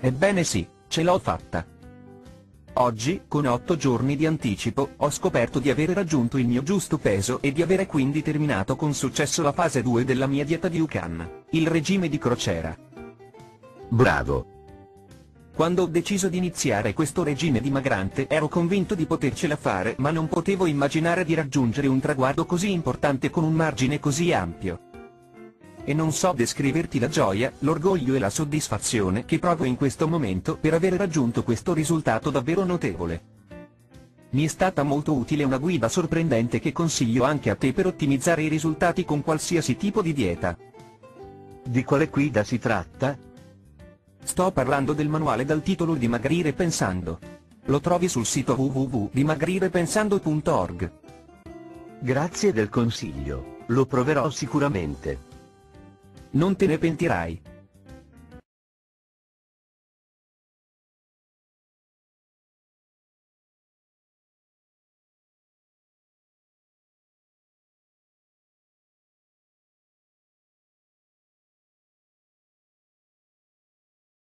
Ebbene sì, ce l'ho fatta. Oggi, con 8 giorni di anticipo, ho scoperto di aver raggiunto il mio giusto peso e di avere quindi terminato con successo la fase 2 della mia dieta di Ucan, il regime di crociera. Bravo. Quando ho deciso di iniziare questo regime dimagrante ero convinto di potercela fare ma non potevo immaginare di raggiungere un traguardo così importante con un margine così ampio. E non so descriverti la gioia, l'orgoglio e la soddisfazione che provo in questo momento per aver raggiunto questo risultato davvero notevole. Mi è stata molto utile una guida sorprendente che consiglio anche a te per ottimizzare i risultati con qualsiasi tipo di dieta. Di quale guida si tratta? Sto parlando del manuale dal titolo Dimagrire pensando. Lo trovi sul sito www.dimagrirepensando.org. Grazie del consiglio, lo proverò sicuramente. Non te ne pentirai.